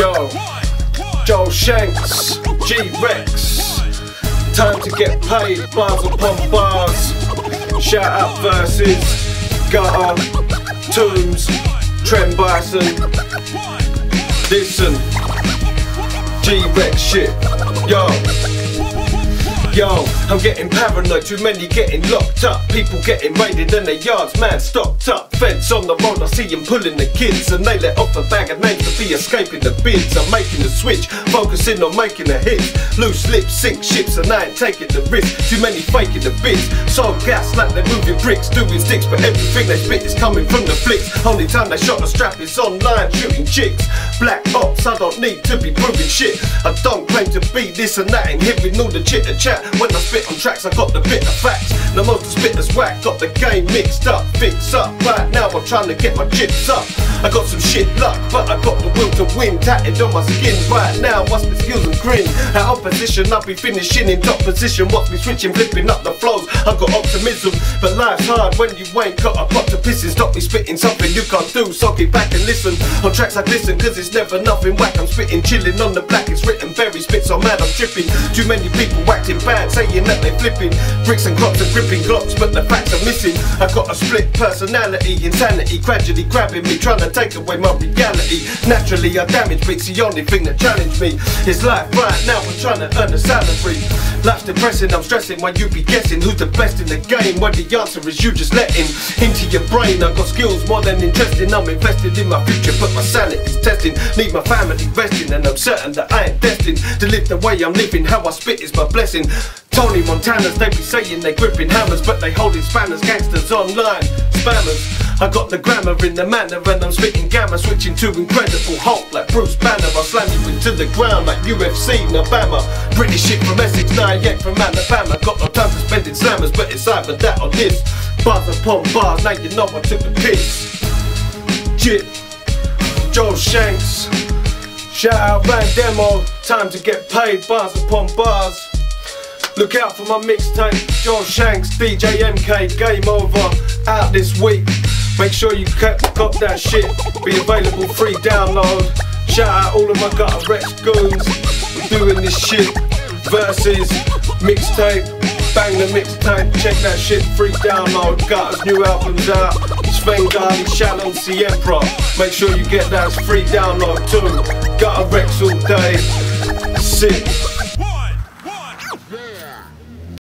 Yo, Joe Shanks, G Rex. Time to get paid, bars upon bars. Shout out verses, Gutter, Tombs, Trent Bison. Listen, G Rex shit. Yo. Yo, I'm getting paranoid, too many getting locked up. People getting raided in their yards, man stocked up. Feds on the road, I see them pulling the kids. And they let off a bag of names to be escaping the bids. I'm making the switch, focusing on making a hit. Loose lips, sink ships, and I ain't taking the risk. Too many faking the bits. So gas like they're moving bricks, doing sticks. But everything they spit is coming from the flicks. Only time they shot a strap is online, shooting chicks. Black ops, I don't need to be proving shit. I don't claim to be this and that, and hearing all the chitter chat. When I spit on tracks, I got the bit of facts. The most the spitters whack, got the game mixed up, fix up. Right now I'm trying to get my chips up. I got some shit luck, but I got the will to win. Tatted on my skin right now, watch my skills and grin. At opposition, I'll be finishing in top position. Watch me switching, flipping up the flows. I got optimism, but life's hard when you ain't got a pot to piss in. Stop me spitting something you can't do, so get back and listen. On tracks I listen, cause it's never nothing whack. I'm spitting, chilling on the black, it's written very spit so mad I'm tripping. Too many people acting bad, saying that they flipping. Bricks and crops and gripping glocks, but the facts are missing. I got a split personality, insanity gradually grabbing me, trying to take away my reality. Naturally, I damage beats, the only thing that challenged me is life right now. I'm trying to earn a salary. Life's depressing, I'm stressing while you be guessing who's the best in the game. Well, the answer is you just let him into your brain. I got skills more than interesting. I'm invested in my future, but my sanity's testing. Need my family resting, and I'm certain that I ain't destined to live the way I'm living. How I spit is my blessing. Tony Montanas, they be saying they gripping hammers, but they holding spanners. Gangsters online, spammers. I got the grammar in the manner, and I'm spitting gamma, switching to incredible Hulk like Bruce Banner. I slam you into the ground like UFC, Alabama. British shit from Essex, 98 from Alabama. Got no time for spending slammers, but it's either that or this. Bars upon bars, now you know I took the piss. Jit, Joe Shanks. Shout out Van Demo, time to get paid, bars upon bars. Look out for my mixtape, Joe Shanks, DJ MK, Game Over, out this week. Make sure you got that shit, be available free download. Shout out all of my gutter Rex goons, doing this shit. Versus, mixtape, bang the mixtape, check that shit, free download. Gutter's new album's out, Svengali, Shannon, Siempre. Make sure you get that, free download too. Gutter Rex all day, sick.